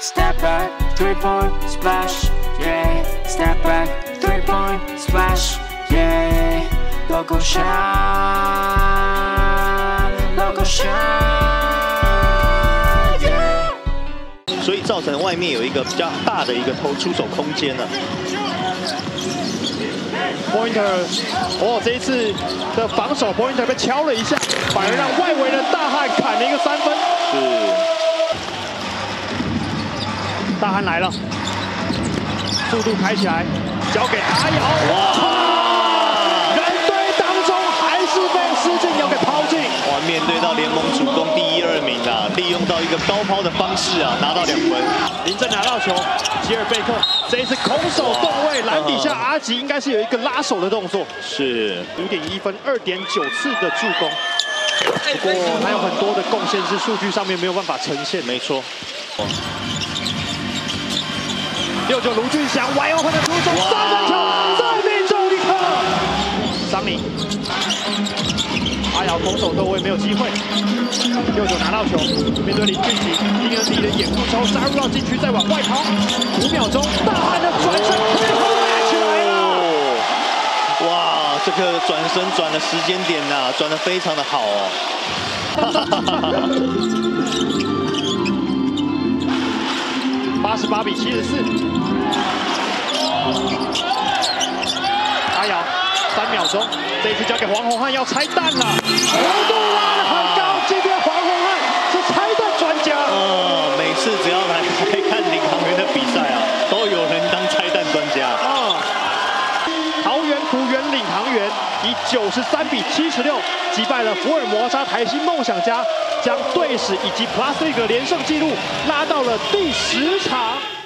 Step back, three point splash, yeah. Step back, three point splash, yeah. Logo shot, logo shot, yeah. 所以造成外面有一个比较大的一个投出手空间了。Pointer，哦，这一次的防守 Pointer 被敲了一下，反而让外大汉来了，速度开起来，交给阿瑶。哇！人堆当中还是被施晋尧给抛进。哇，面对到联盟主攻第一、二名啊，利用到一个高抛的方式啊，拿到两分。林正拿到球，吉尔贝克这一次空手动位，篮底下阿吉应该是有一个拉手的动作。是。五点一分，二点九次的助攻。不过他有很多的贡献是数据上面没有办法呈现。没错。六九卢俊祥歪腰换的出手，三分球再命中一颗。桑尼，阿瑶空手斗位没有机会。六九拿到球，面对林俊杰，因为自己的掩护球杀入到禁区，再往外抛。五秒钟，大汉的转身最后 match 来了。哇，这个转身转的时间点呐、转的非常的好哦。十八比七十四。阿瑶，三秒钟，这一次交给黄宏汉要拆弹了，弧度拉的很高，这边黄宏汉是拆弹专家。嗯，每次只要来来看领航员的比赛啊，都有人当拆弹专家。啊，桃园福原领航员以九十三比七十六击败了福尔摩沙台新梦想家，将队史以及 Plus League 连胜纪录拉到了第十场。